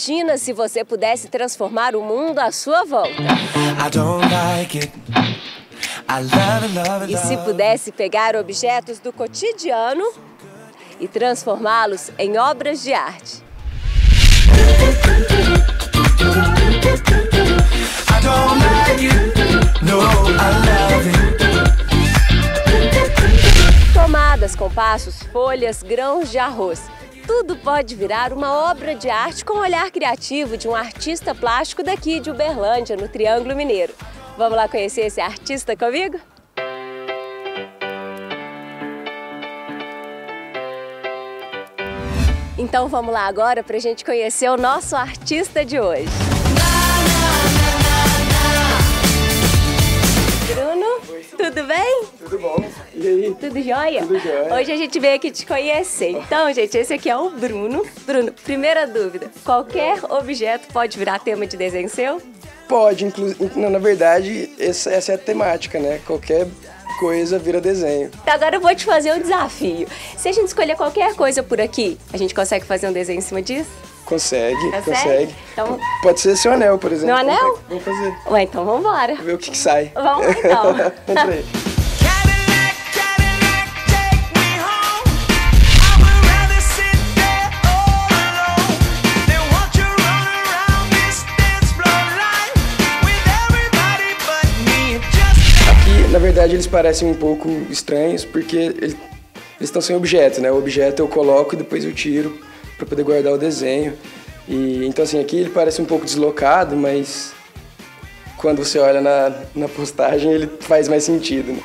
Imagina se você pudesse transformar o mundo à sua volta. E se pudesse pegar objetos do cotidiano e transformá-los em obras de arte. Tomadas, compassos, folhas, grãos de arroz tudo pode virar uma obra de arte com o olhar criativo de um artista plástico daqui de Uberlândia, no Triângulo Mineiro. Vamos lá conhecer esse artista comigo? Então vamos lá agora para a gente conhecer o nosso artista de hoje. Bruno, tudo bem? Tudo bom. E aí? Tudo jóia? Tudo jóia. Hoje a gente veio aqui te conhecer. Então, gente, esse aqui é o Bruno. Bruno, primeira dúvida. Qualquer objeto pode virar tema de desenho seu? Pode, inclusive. Na verdade, essa, essa é a temática, né? Qualquer coisa vira desenho. Então agora eu vou te fazer um desafio. Se a gente escolher qualquer coisa por aqui, a gente consegue fazer um desenho em cima disso? Consegue, Consegue? consegue. Então- Pode ser seu anel, por exemplo. Meu anel? Vamos fazer. Ué, então vamos embora. Ver o que, que sai. Vamos lá, então. Entra aí. Aqui, na verdade, eles parecem um pouco estranhos porque ele- eles estão sem objeto, né? O objeto eu coloco e depois eu tiro para poder guardar o desenho. E então assim, aqui ele parece um pouco deslocado, mas quando você olha na, na postagem ele faz mais sentido, né?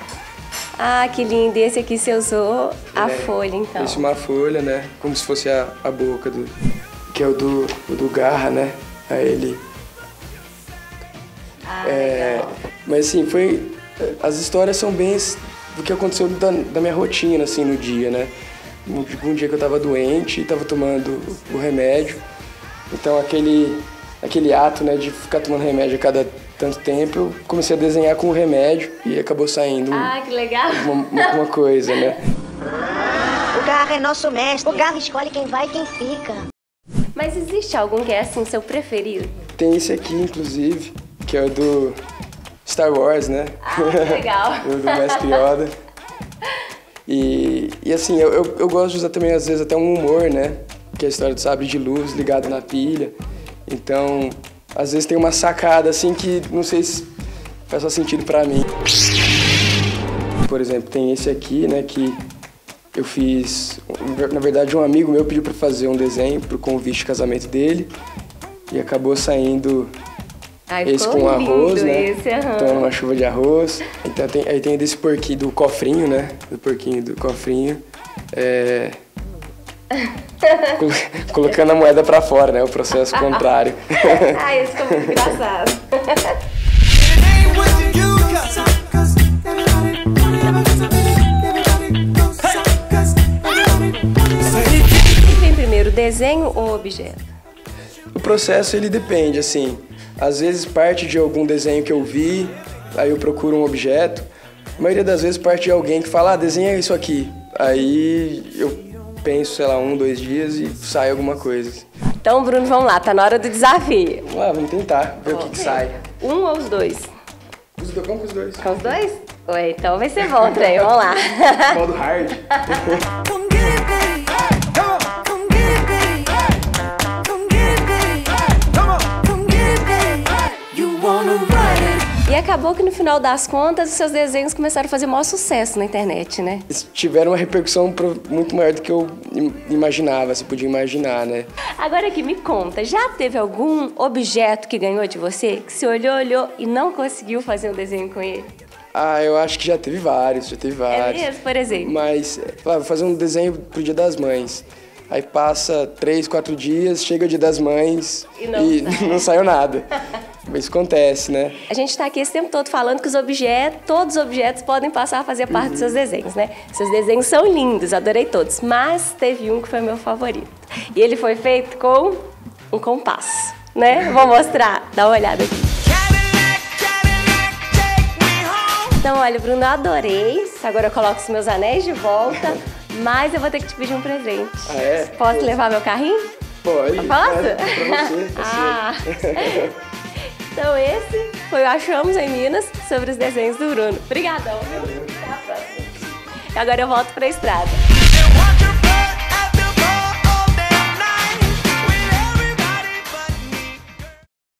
Ah, que lindo. E esse aqui você usou a É, folha, então. É uma folha, né? Como se fosse a, a boca do. Que é o do, o do Garra, né? Aí ele. Ah, É, legal. mas assim, foi. As histórias são bem do que aconteceu da, da minha rotina, assim, no dia, né? Um, um dia que eu tava doente e tava tomando o remédio. Então aquele, aquele ato, né, de ficar tomando remédio a cada tanto tempo, eu comecei a desenhar com o remédio e acabou saindo um- Ah, que legal. uma, uma- uma coisa, né? O Garra é nosso mestre. O Garra escolhe quem vai e quem fica. Mas existe algum que é assim seu preferido? Tem esse aqui, inclusive, que é o do Star Wars, né? Ah, que legal. o do Mestre Yoda. E, e assim, eu, eu, eu gosto de usar também, às vezes, até um humor, né? Que é a história do sabre de luz ligado na pilha. Então, às vezes tem uma sacada, assim, que não sei se faz só sentido pra mim. Por exemplo, tem esse aqui, né, que eu fiz... Na verdade, um amigo meu pediu pra fazer um desenho pro convite de casamento dele. E acabou saindo Ai, esse ficou com arroz, né? Esse, aham. Então, uma chuva de arroz. Então, tem, aí tem desse porquinho do cofrinho, né? Do porquinho do cofrinho. É... colo- Colocando a moeda pra fora, né? O processo contrário. Ai, esse ficou muito engraçado. O que vem primeiro, desenho ou objeto? o processo, ele depende, assim. Às vezes parte de algum desenho que eu vi, aí eu procuro um objeto. A maioria das vezes parte de alguém que fala, ah, desenha isso aqui. Aí eu penso, sei lá, um, dois dias e sai alguma coisa. Então, Bruno, vamos lá, tá na hora do desafio. Vamos lá, vamos tentar ver o que, que sai. Um ou os dois? Os dois, vamos com os dois. Com os dois? Ué, então vai ser bom, trem. Vamos lá. Modo hard. acabou que no final das contas, os seus desenhos começaram a fazer maior sucesso na internet, né? Eles tiveram uma repercussão muito maior do que eu im- imaginava, se podia imaginar, né? Agora aqui, me conta, já teve algum objeto que ganhou de você, que você olhou, olhou e não conseguiu fazer um desenho com ele? Ah, eu acho que já teve vários, já teve É vários. mesmo, por exemplo? Mas, é, lá, vou fazer um desenho pro Dia das Mães. Aí passa três, quatro dias, chega o Dia das Mães E não sai. não saiu nada. Mas isso acontece, né? A gente está aqui esse tempo todo falando que os objetos, todos os objetos podem passar a fazer parte dos seus desenhos, né? Seus desenhos são lindos, adorei todos, mas teve um que foi meu favorito. E ele foi feito com um compasso, né? Vou mostrar, dá uma olhada aqui. Então, olha, Bruno, eu adorei. Agora eu coloco os meus anéis de volta, mas eu vou ter que te pedir um presente. Ah, é? Posso levar meu carrinho? Pode. Posso? É, pra você. tá Ah. Então esse foi o Achamos em Minas sobre os desenhos do Bruno. Obrigadão, viu? Até a próxima. Agora eu volto pra estrada.